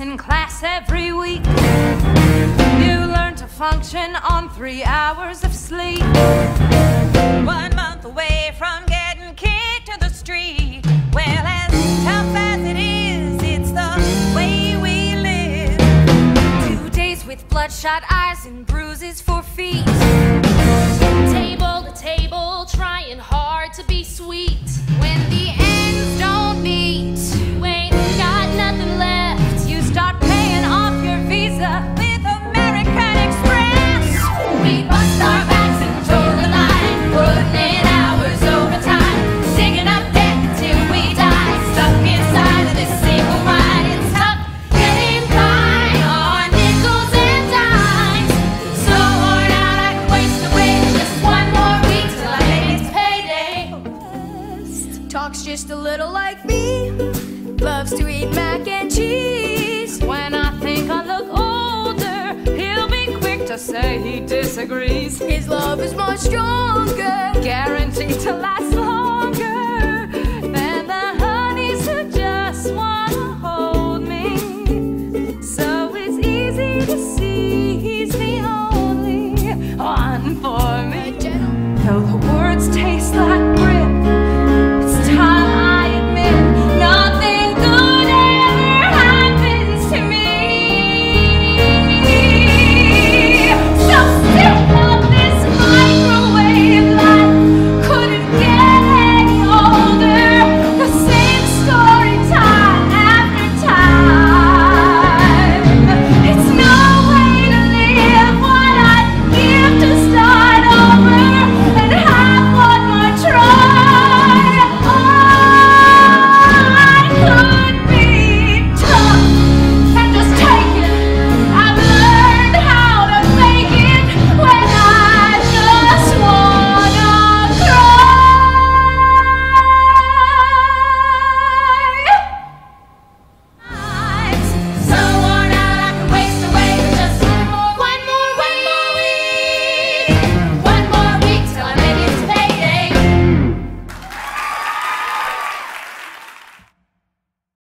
in class every week. You learn to function on three hours of sleep. One month away from getting kicked to the street. Well, as tough as it is, it's the way we live. Two days with bloodshot eyes and bruises for feet. Table to table, trying hard to be sweet. Talks just a little like me. Loves to eat mac and cheese. When I think I look older, he'll be quick to say he disagrees. His love is much stronger. Guaranteed to last.